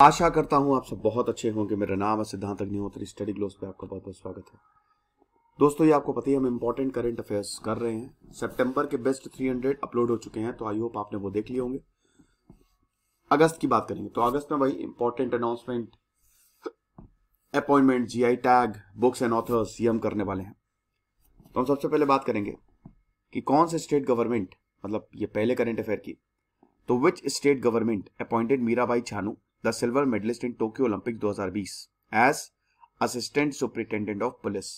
आशा करता हूँ आप सब बहुत अच्छे होंगे। मेरा नाम है सिद्धांत अग्निहोत्री। स्टडी ग्लोस पे आपका बहुत बहुत स्वागत है। दोस्तों, ये आपको पता ही हम इंपॉर्टेंट करंट अफेयर्स कर रहे हैं। सितंबर के बेस्ट 300 अपलोड हो चुके हैं तो आई होप आपने वो देख लिए होंगे। अगस्त की बात करेंगे तो अगस्त में भाई important announcement appointment GI tag books and authors ये हम करने वाले हैं। तो हम सबसे पहले बात करेंगे कि कौन से स्टेट गवर्नमेंट मतलब ये पहले करंट अफेयर की तो which state government appointed Mirabai Chanu the silver medallist in Tokyo Olympic 2020 as assistant superintendent of police.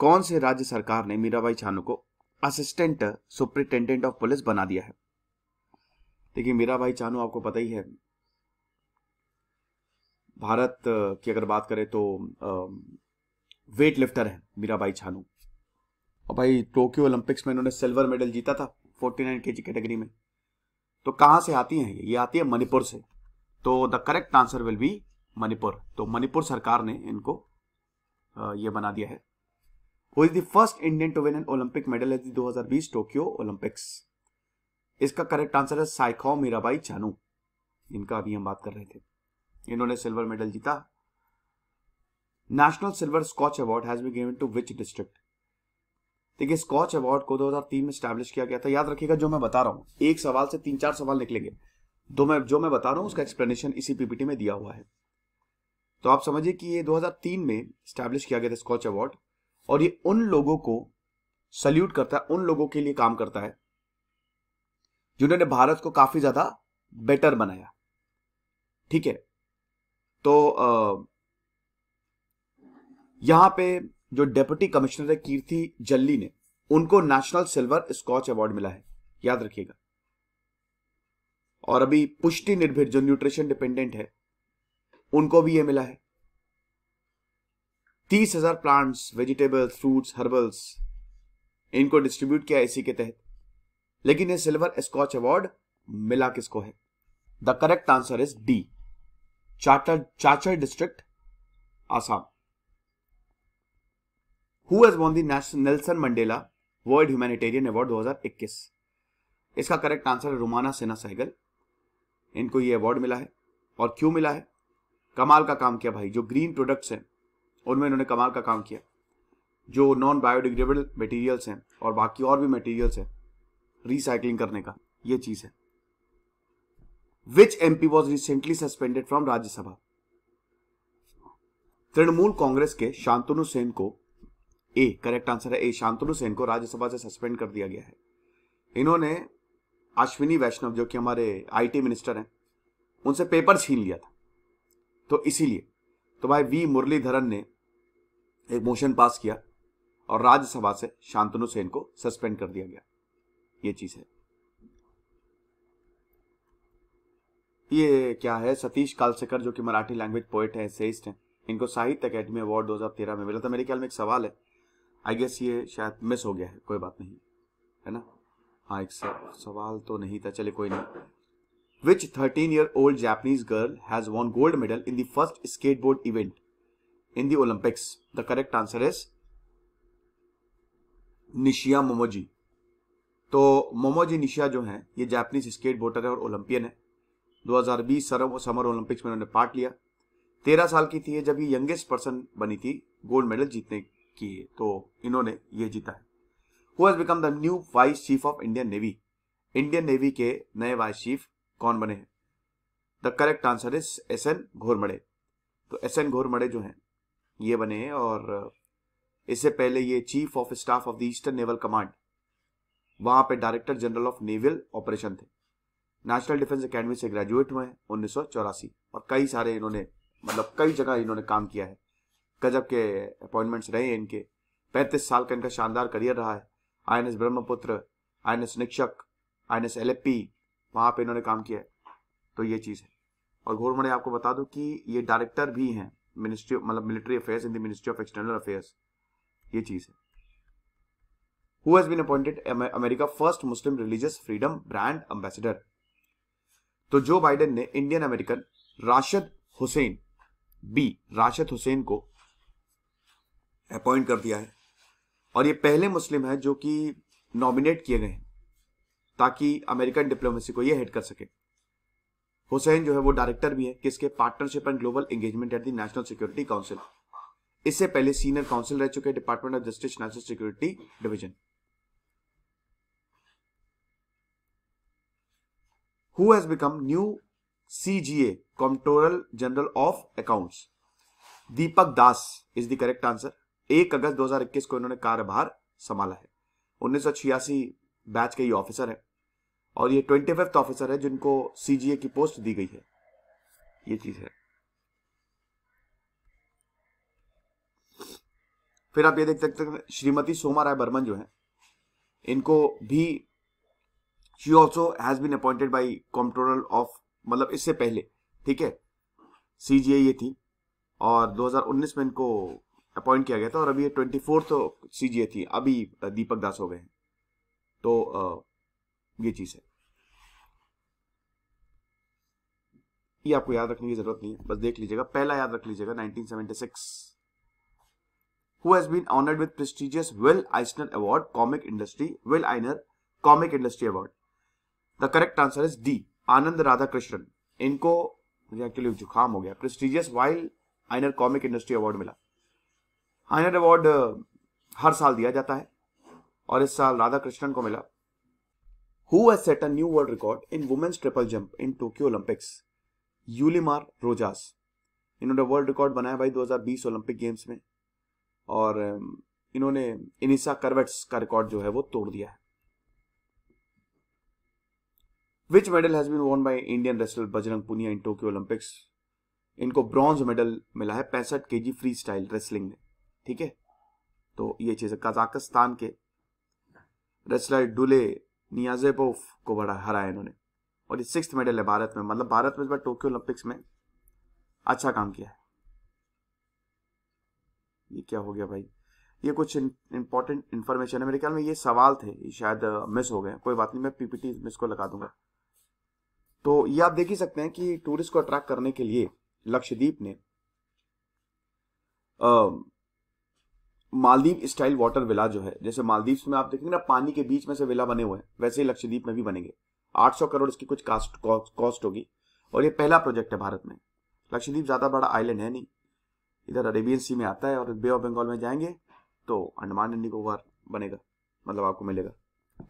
कौन से राज्य सरकार ने मीराबाई छानू को असिस्टेंट सुप्रिंटेंडेंट ऑफ़ पुलिस बना दिया है? देखिए, मीराबाई चानू आपको पता ही है, भारत की अगर बात करें तो वेट लिफ्टर है मीराबाई छानू और भाई, टोक्यो ओलंपिक्स में इन्होंने सिल्वर मेडल जीता था 49 केजी कैटेगरी में। तो कहाँ से आती हैं ये आती है मणिपुर से। तो the correct answer will be Manipur तो मणिपुर सरकार ने इनको ये बना दिया है। Who is the first Indian to win an Olympic medal at 2020 Tokyo Olympics इसका करेक्ट आंसर है साइखो मीराबाई चानू इनका अभी हम बात कर रहे थे। इन्होंने सिल्वर मेडल जीता। National silver Skoch award has been given to which district देखिए स्कॉच अवार्ड को 2003 में स्टैब्लिश किया गया था। याद रखिएगा जो मैं बता रहा हूँ। एक सवाल से तीन चार सवाल निकलेंगे। तो मैं, जो मैं बता रहा हूँ, उसका एक्सप्लेनेशन इसी पीपीटी में दिया हुआ है। तो आप समझिए कि ये 2003 में स्टैब्लिश किया गया था स्कॉच अवार्ड और ये उन लोगों को सल्यूट करता है, उन लोगों के लिए काम करता है, जिन्होंने भारत को काफ़ी ज़्यादा बेटर बनाया। ठीक है? तो यहाँ पे जो डेप्यूटी कमिश्नर है, कीर्ति जल्ली ने, उनको नेशनल सिल्वर स्कॉच अवार्ड मिला है। याद रखिएगा। और अभी पुष्टि निर्भर जो न्यूट्रिशन डिपेंडेंट है, उनको भी ये मिला है। तीस हज़ार प्लांट्स वेजिटेबल्स फ्रूट्स हर्बल्स इनको डिस्ट्रीब्यूट किया इसी के तहत। लेकिन ये सिल्वर स्कॉच अवार्ड मिला किसको है? The correct answer is the charter Cachar district Assam who has won the Nelson Mandela world humanitarian award 2021 इसका करेक्ट आंसर है रुमाना सेना सहगल इनको ये अवार्ड मिला है। और क्यों मिला है? कमाल का काम किया भाई, जो ग्रीन प्रोडक्ट्स हैं, उनमें इन्होंने कमाल का काम किया। जो नॉन बायोडिग्रेडेबल मटेरियल्स हैं, और बाकी और भी मटेरियल्स हैं रिसाइकलिंग करने का, ये चीज़ है। Which MP was recently suspended from Rajya Sabha Trinamool Congress के शांतनु सेन को ए करेक्ट आंसर है ए शांतनु सेन को राज्यसभा से सस्पेंड कर दिया गया है। इन्होंने अश्विनी वैष्णव, जो कि हमारे आईटी मिनिस्टर हैं, उनसे पेपर छीन लिया था। तो इसीलिए तो भाई वी मुरलीधरन ने एक मोशन पास किया और राज्यसभा से शांतनु सेन को सस्पेंड कर दिया गया। ये चीज़ है। ये क्या है? सतीश कालसेकर, जो कि मराठी लैंग्वेज पोएट है सेस्ट हैं, इनको साहित्य अकेडमी अवार्ड 2013 में मिला था। मेरे ख्याल में एक सवाल है। आई गेस ये शायद मिस हो गया है, कोई बात नहीं, है ना? हाँ एक सवाल तो नहीं था चले कोई नहीं। Which thirteen year old Japanese girl has won gold medal in the first skateboard event in the Olympics the correct answer is Nishiya Momiji तो मोमोजी निशिया जो है, ये जापानीज स्केट बोटर है और ओलंपियन है। 2020 समर ओलंपिक्स में उन्होंने part लिया। तेरह साल की थी जब ये यंगेस्ट पर्सन बनी थी गोल्ड मेडल जीतने की। तो इन्होंने ये जीता है। Who has become the new vice chief of Indian navy Indian navy के नए वाइस चीफ कौन बने हैं? The correct answer is S N Ghormade तो एस एन घोरमड़े जो हैं, ये बने हैं और इससे पहले ये chief of staff of the eastern naval command वहाँ पे director general of naval operation थे। नेशनल डिफेंस एकेडमी से ग्रेजुएट हुए हैं उन्नीस और कई सारे इन्होंने मतलब कई जगह इन्होंने काम किया है। गजब के अपॉइंटमेंट्स रहे हैं इनके। पैंतीस साल का इनका शानदार करियर रहा है। I N S Brahmaputra I N S निक्षक I N S L वहाँ पर इन्होंने काम किया तो ये चीज़ है। और घोरमड़े आपको बता दूँ कि ये डायरेक्टर भी हैं, मिनिस्ट्री मतलब military affairs in the ministry of external affairs. ये चीज़ है। Who has been appointed America first Muslim religious freedom brand ambassador तो जो बाइडेन ने Indian American Rashid Hussain B Rashid Hussain को अपॉइंट कर दिया है। और ये पहले मुस्लिम है जो कि नॉमिनेट किए गए हैं, ताकि अमेरिकन डिप्लोमेसी को ये हेड कर सके। हुसैन जो है वो डायरेक्टर भी है, किसके? Partnership and global engagement at the national security council इससे पहले सीनियर काउंसिल रह चुके department of justice national security division who has become new CGA controller general of accounts Deepak Das is the correct answer एक अगस्त 2021 को इन्होंने कार्यभार संभाला है। उन्नीस सौ छियासी बैच के ये ऑफिसर है और ये ट्वेंटी फिफ्थ ऑफिसर है जिनको सीजीए की पोस्ट दी गई है। ये चीज़ है। फिर आप ये देख सकते हैं श्रीमती सोमा राय बर्मन जो है, इनको भी she also has been appointed by comptroller of मतलब इससे पहले, ठीक है? सीजीए ये थी और 2019 में इनको अपॉइंट किया गया था और अभी ट्वेंटी फोर्थ सीजीए थी, अभी दीपक दास हो गए हैं। तो ये चीज़ है। ये आपको याद रखने की ज़रूरत नहीं है, बस देख लीजिएगा, पहला याद रख लीजिएगा 1976 who has been honored with prestigious Will Eisner Award Comic Industry, Will Eisner Comic Industry Award? The correct answer is D आनंद राधा कृष्णन इनको जुकाम हो गया। Prestigious wild Eisner comic industry award मिला। आइनर अवार्ड हर साल दिया जाता है। और इस साल राधा कृष्णन को मिला। Who has set a new world record in women's triple jump in Tokyo Olympics Yulimar Rojas इन्होंने वर्ल्ड रिकॉर्ड बनाया भाई 2020 ओलंपिक गेम्स में। और इन्होंने इनिसा करवेट्स का रिकॉर्ड जो है वो तोड़ दिया है। Which medal has been won by Indian wrestler Bajrang Punia in Tokyo Olympics इनको ब्रॉन्ज मेडल मिला है पैंसठ के जी फ्री स्टाइल रेसलिंग में। ठीक है? तो ये चीज़ है, कजाकिस्तान के रेसलर डुले नियाजेपोफ को बड़ा हराया इन्होंने। और ये सिक्स मेडल है भारत में मतलब भारत में इस बार टोक्यो ओलंपिक्स में अच्छा काम किया है। ये क्या हो गया भाई? ये कुछ इंपॉर्टेंट इन्फॉर्मेशन है। मेरे ख्याल में ये सवाल थे, ये शायद मिस हो गए कोई बात नहीं, मैं पीपीटी मिस को लगा दूँगा। तो ये आप देख ही सकते हैं कि टूरिस्ट को अट्रैक्ट करने के लिए लक्षद्वीप ने मालदीव स्टाइल वाटर विला जो है, जैसे मालदीव में आप देखेंगे ना, पानी के बीच में से विला बने हुए हैं, वैसे ही लक्षद्वीप में भी बनेंगे। 800 करोड़ इसकी कुछ कास्ट, कॉस्ट होगी। और ये पहला प्रोजेक्ट है भारत में। लक्षद्वीप ज़्यादा बड़ा आइलैंड है नहीं। इधर अरेबियन सी में आता है और बे ऑफ़ बंगाल में जाएँगे तो अंडमान एंड निकोबार बनेगा मतलब आपको मिलेगा।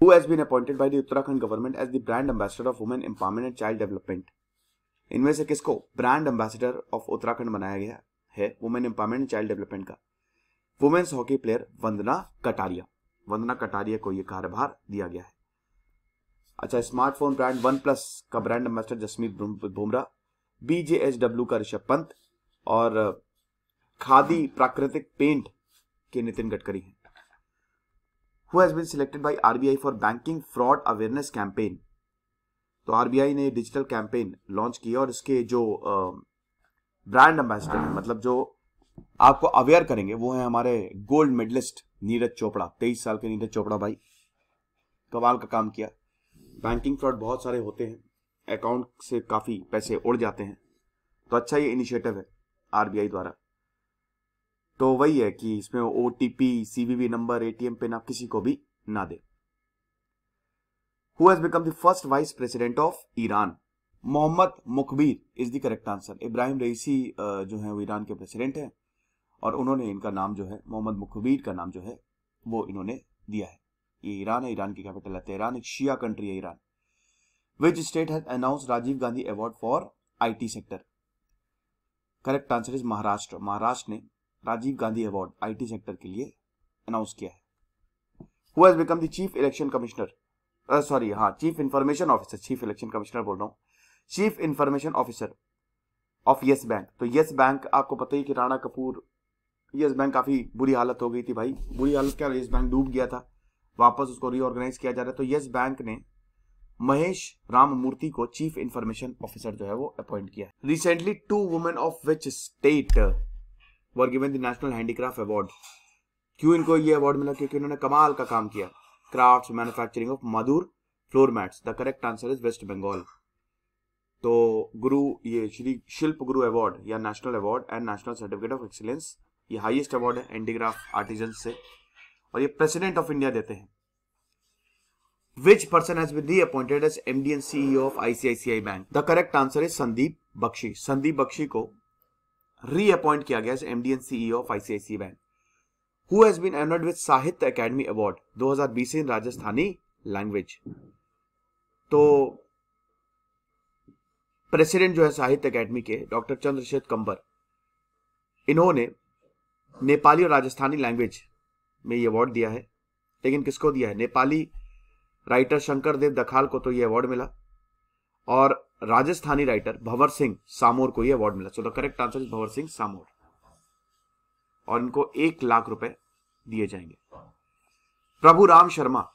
Who has been appointed by the Uttarakhand government as the brand ambassador of women empowerment and child development इनमें से किसको ब्रांड एम्बेसडर ऑफ़ उत्तराखंड बनाया गया है? Women empowerment and child development का। Women's hockey player Vandana Kataria. Vandana Kataria को यह कार्यभार दिया गया है। अच्छा स्मार्टफ़ोन ब्रांड वन प्लस का ब्रांड एम्बेसडर जसमीत बुमराह बीजेएसडब्ल्यू का ऋषभ पंत और खादी प्राकृतिक पेंट के नितिन गडकरी हैं। Who has been selected by RBI for banking fraud awareness campaign तो आरबीआई ने डिजिटल कैंपेन लॉन्च किया और इसके जो ब्रांड एम्बेसडर मतलब जो आपको अवेयर करेंगे, वो है हमारे गोल्ड मेडलिस्ट नीरज चोपड़ा। तेईस साल के नीरज चोपड़ा भाई, कमाल का काम किया। बैंकिंग फ्रॉड बहुत सारे होते हैं अकाउंट से काफ़ी पैसे उड़ जाते हैं। तो अच्छा ये इनिशिएटिव है आरबीआई द्वारा। तो वही है कि इसमें O T P CVV number ATM pin आप किसी को भी ना दे। Has become the first vice president of Iran Mohammad Mokhber is the correct answer Ebrahim Raisi जो है वो ईरान के प्रेसिडेंट हैं। और उन्होंने इनका नाम जो है, मोहम्मद मुखबीर का नाम जो है, वो इन्होंने दिया है। ये ईरान है, ईरान की कैपिटल है, तेहरान, एक शिया कंट्री है Iran. Which state has announce Rajiv Gandhi award for IT sector correct answer is Maharashtra Maharashtra ने Rajiv Gandhi award IT sector के लिए अनाउंस किया है। Who has become the chief election commissioner sorry हाँ chief information officer chief election commissioner बोल रहा हूँ। Chief information officer of Yes Bank तो यस बैंक आपको पता ही कि राणा कपूर यस बैंक काफ़ी बुरी हालत हो गई थी भाई। बुरी हालत क्या? यस बैंक डूब गया था। वापस उसको रीऑर्गेनाइज किया जा रहा है। तो यस बैंक ने महेश राम मूर्ति को चीफ इंफॉर्मेशन ऑफिसर जो है वो अपॉइंट किया recently two women of which state were given the national handicraft award क्यों इनको ये अवार्ड मिला? क्योंकि उन्होंने कमाल का काम किया। Craft manufacturing of Madur floor mats the correct answer is West Bengal तो गुरु, ये श्री शिल्प गुरु अवार्ड या national award and national certificate of excellence ये हाईएस्ट अवार्ड है एंडीग्राफ आर्टिजन से, और ये प्रेसिडेंट ऑफ़ इंडिया देते हैं। Which person has been reappointed as Indian CE of ICICI Bank the correct answer is Sandeep Bakhshi Sandeep Bakhshi को reappoint किया गया MD and CE of ICICI Bank who has been honoured with Sahitya Akademi award दो हज़ार बीस in Rajasthani language तो president जो है साहित्य अकेडमी के डॉक्टर चंद्रशेखर कंबर इन्होंने नेपाली और राजस्थानी लैंग्वेज में ये अवार्ड दिया है। लेकिन किसको दिया है? नेपाली राइटर शंकर देव दखाल को तो ये अवार्ड मिला। और राजस्थानी राइटर भंवर सिंह सामोर को ये अवार्ड मिला। So the correct answer is Bhanwar Singh Samor. और इनको एक लाख रुपए दिए जाएँगे। Prabhu Ram Sharma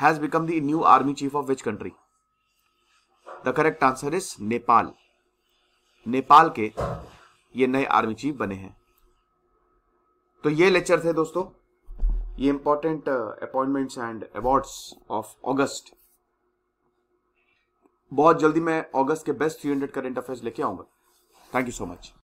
has become the new army chief of which country the correct answer is Nepal. Nepal के ये नए आर्मी चीफ बने हैं। तो ये लेक्चर थे दोस्तों। ये important appointments and awards of August बहुत जल्दी मैं अगस्त के बेस्ट 300 करंट अफेयर्स लेके आऊँगा। Thank you so much